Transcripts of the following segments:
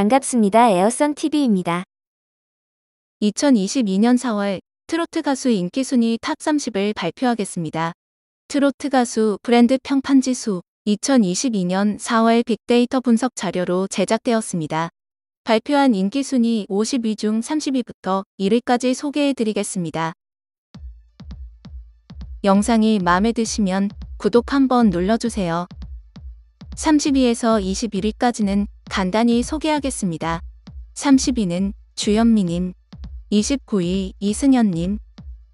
반갑습니다. 에어썬TV입니다. 2022년 4월 트로트 가수 인기 순위 탑 30을 발표하겠습니다. 트로트 가수 브랜드 평판 지수 2022년 4월 빅데이터 분석 자료로 제작되었습니다. 발표한 인기 순위 50위 중 30위부터 1위까지 소개해 드리겠습니다. 영상이 마음에 드시면 구독 한번 눌러주세요. 30위에서 21위까지는 간단히 소개하겠습니다. 30위는 주현미님, 29위 이승현님,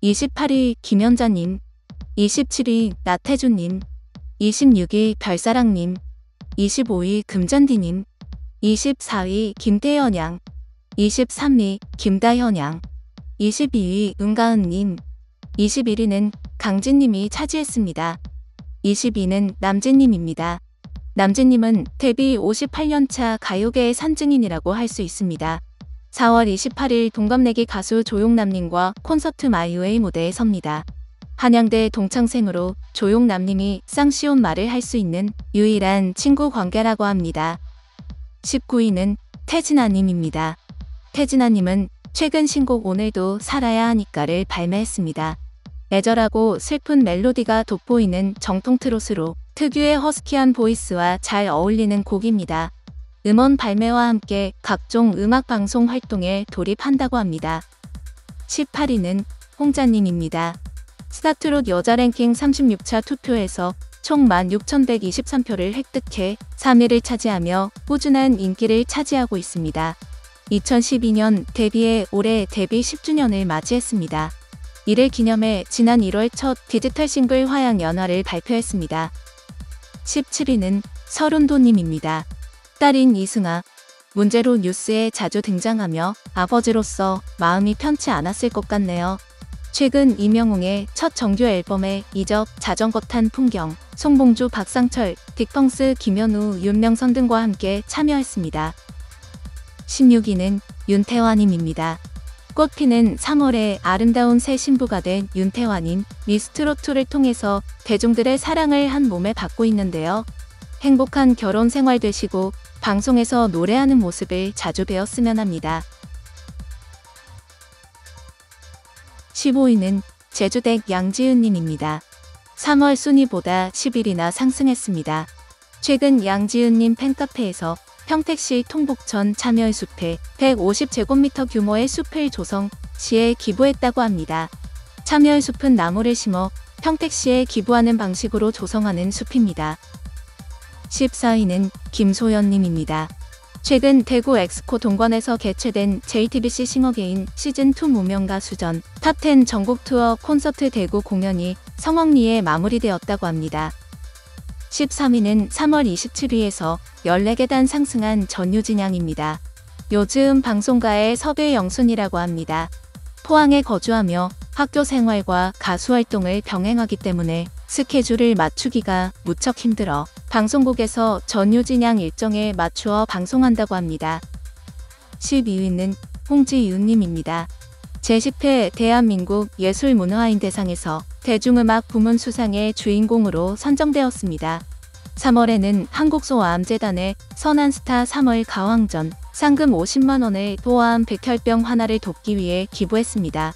28위 김연자님, 27위 나태주님, 26위 별사랑님, 25위 금잔디님, 24위 김태현 양, 23위 김다현 양, 22위 은가은님, 21위는 강진님이 차지했습니다. 22위는 남진님입니다. 남진님은 데뷔 58년차 가요계의 산증인이라고 할 수 있습니다. 4월 28일 동갑내기 가수 조용남님과 콘서트 마이웨이 무대에 섭니다. 한양대 동창생으로 조용남님이 쌍시온 말을 할 수 있는 유일한 친구 관계라고 합니다. 19위는 태진아님입니다. 태진아님은 최근 신곡 오늘도 살아야 하니까를 발매했습니다. 애절하고 슬픈 멜로디가 돋보이는 정통 트롯으로 특유의 허스키한 보이스와 잘 어울리는 곡입니다. 음원 발매와 함께 각종 음악 방송 활동에 돌입한다고 합니다. 18위는 홍자님입니다. 스타트롯 여자 랭킹 36차 투표에서 총 16,123표를 획득해 3위를 차지하며 꾸준한 인기를 차지하고 있습니다. 2012년 데뷔해 올해 데뷔 10주년을 맞이했습니다. 이를 기념해 지난 1월 첫 디지털 싱글 화양 연화를 발표했습니다. 17위는 서른도님입니다. 딸인 이승아. 문제로 뉴스에 자주 등장하며 아버지로서 마음이 편치 않았을 것 같네요. 최근 이명웅의 첫 정규 앨범에 이적, 자전거 탄 풍경, 송봉주, 박상철, 딕펑스, 김현우, 윤명선 등과 함께 참여했습니다. 16위는 윤태환님입니다. 꽃피는 3월에 아름다운 새 신부가 된 윤태환님, 미스트로트를 통해서 대중들의 사랑을 한 몸에 받고 있는데요. 행복한 결혼 생활 되시고 방송에서 노래하는 모습을 자주 배웠으면 합니다. 15위는 제주댁 양지은님입니다. 3월 순위보다 10일이나 상승했습니다. 최근 양지은님 팬카페에서 평택시 통북천 참여의 숲에 150제곱미터 규모의 숲을 조성 시에 기부했다고 합니다. 참여의 숲은 나무를 심어 평택시에 기부하는 방식으로 조성하는 숲입니다. 14위는 김소연님입니다. 최근 대구 엑스코 동관에서 개최된 JTBC 싱어게인 시즌2 무명가수전 탑10 전국 투어 콘서트 대구 공연이 성황리에 마무리되었다고 합니다. 13위는 3월 27위에서 14계단 상승한 전유진 양입니다. 요즘 방송가의 섭외 영순이라고 합니다. 포항에 거주하며 학교 생활과 가수 활동을 병행하기 때문에 스케줄을 맞추기가 무척 힘들어 방송국에서 전유진 양 일정에 맞추어 방송한다고 합니다. 12위는 홍지윤님입니다. 제10회 대한민국 예술문화인 대상에서 대중음악 부문 수상의 주인공으로 선정되었습니다. 3월에는 한국소아암재단의 선한 스타 3월 가왕전 상금 50만원을 포함 백혈병 하나를 돕기 위해 기부했습니다.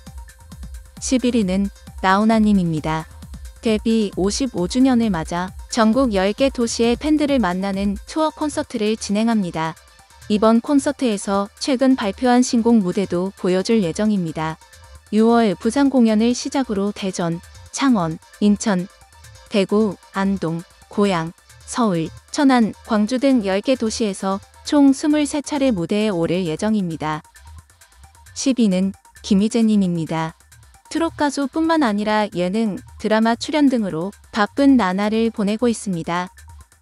11위는 나훈아님입니다. 데뷔 55주년을 맞아 전국 10개 도시의 팬들을 만나는 투어 콘서트를 진행합니다. 이번 콘서트에서 최근 발표한 신곡 무대도 보여줄 예정입니다. 6월 부산 공연을 시작으로 대전, 창원, 인천, 대구, 안동, 고양, 서울, 천안, 광주 등 10개 도시에서 총 23차례 무대에 오를 예정입니다. 10위는 김희재님입니다. 트롯 가수뿐만 아니라 예능, 드라마 출연 등으로 바쁜 나날을 보내고 있습니다.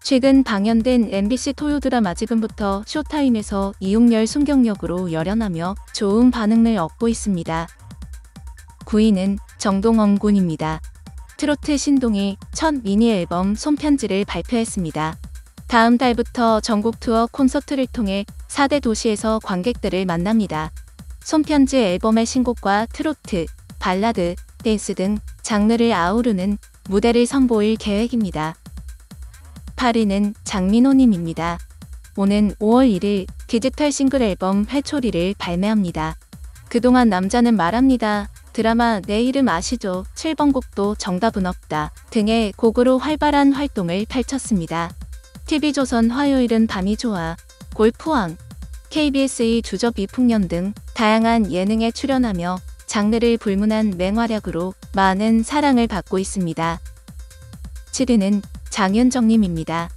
최근 방영된 MBC 토요 드라마 지금부터 쇼타임에서 이용열 순경역으로 열연하며 좋은 반응을 얻고 있습니다. 9위는 정동원 군입니다. 트로트 신동이 첫 미니 앨범 손편지를 발표했습니다. 다음 달부터 전국 투어 콘서트를 통해 4대 도시에서 관객들을 만납니다. 손편지 앨범의 신곡과 트로트, 발라드, 댄스 등 장르를 아우르는 무대를 선보일 계획입니다. 8위는 장민호님입니다. 오는 5월 1일 디지털 싱글 앨범 회초리를 발매합니다. 그동안 남자는 말합니다. 드라마 내 이름 아시죠? 7번 곡도 정답은 없다 등의 곡으로 활발한 활동을 펼쳤습니다. TV조선 화요일은 밤이 좋아, 골프왕, KBS의 주저 비풍년 등 다양한 예능에 출연하며 장르를 불문한 맹활약으로 많은 사랑을 받고 있습니다. 7위는 장윤정님입니다.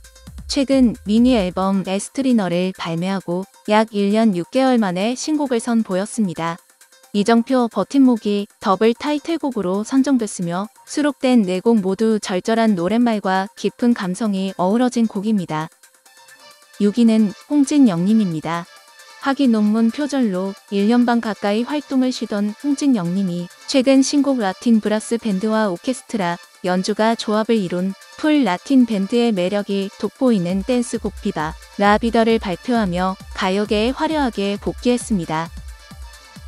최근 미니 앨범 에스트리너를 발매하고 약 1년 6개월 만에 신곡을 선보였습니다. 이정표 버팀목이 더블 타이틀곡으로 선정됐으며 수록된 네 곡 모두 절절한 노랫말과 깊은 감성이 어우러진 곡입니다. 6위는 홍진영님입니다. 학위 논문 표절로 1년 반 가까이 활동을 쉬던 홍진영님이 최근 신곡 라틴 브라스 밴드와 오케스트라 연주가 조합을 이룬 full 라틴 밴드의 매력이 돋보이는 댄스곡 Viva La Vida를 발표하며 가요계에 화려하게 복귀했습니다.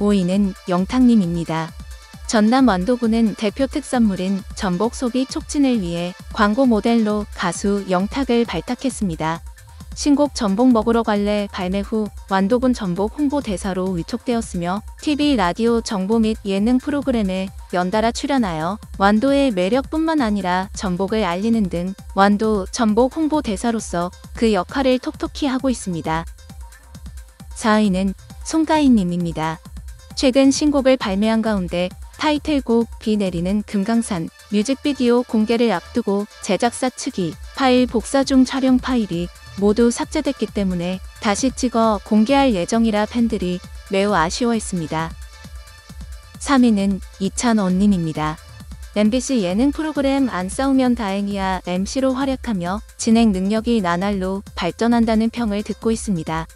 5위는 영탁님입니다. 전남 완도군은 대표 특산물인 전복 소비 촉진을 위해 광고 모델로 가수 영탁을 발탁했습니다. 신곡 전복 먹으러 갈래 발매 후 완도군 전복 홍보 대사로 위촉되었으며 TV, 라디오, 정보 및 예능 프로그램에 연달아 출연하여 완도의 매력뿐만 아니라 전복을 알리는 등 완도 전복 홍보 대사로서 그 역할을 톡톡히 하고 있습니다. 4위는 송가인님입니다. 최근 신곡을 발매한 가운데 타이틀곡 비 내리는 금강산 뮤직비디오 공개를 앞두고 제작사 측이 파일 복사 중 촬영 파일이 모두 삭제됐기 때문에 다시 찍어 공개할 예정이라 팬들이 매우 아쉬워했습니다. 3위는 이찬원님입니다. MBC 예능 프로그램 안 싸우면 다행이야 MC로 활약하며 진행 능력이 나날로 발전한다는 평을 듣고 있습니다.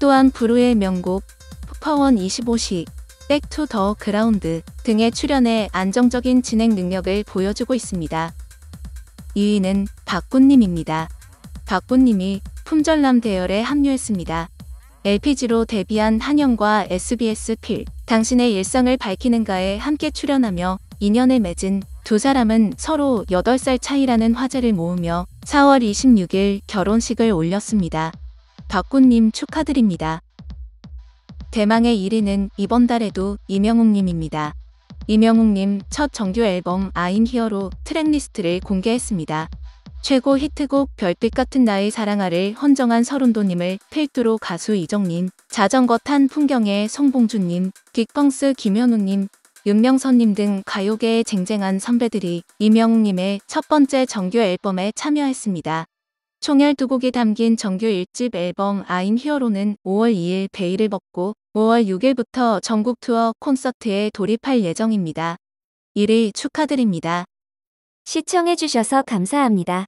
또한 불후의 명곡 톡파원 25시, Back to the Ground 등에 출연해 안정적인 진행 능력을 보여주고 있습니다. 2위는 박군님입니다. 박군님이 품절남 대열에 합류했습니다. LPG로 데뷔한 한영과 SBS 필, 당신의 일상을 밝히는가에 함께 출연하며 인연을 맺은 두 사람은 서로 8살 차이라는 화제를 모으며 4월 26일 결혼식을 올렸습니다. 박군님 축하드립니다. 대망의 1위는 이번 달에도 이명웅님입니다. 이명웅님 첫 정규 앨범 아인 히어로 트랙리스트를 공개했습니다. 최고 히트곡 별빛 같은 나의 사랑아를 헌정한 서른도님을 필두로 가수 이정님, 자전거 탄 풍경의 송봉주님, 긱펑스 김현우님, 윤명선님 등 가요계의 쟁쟁한 선배들이 이명웅님의 첫 번째 정규 앨범에 참여했습니다. 총 12곡이 담긴 정규 1집 앨범 아인 히어로는 5월 2일 베일을 벗고 5월 6일부터 전국 투어 콘서트에 돌입할 예정입니다. 1위 축하드립니다. 시청해주셔서 감사합니다.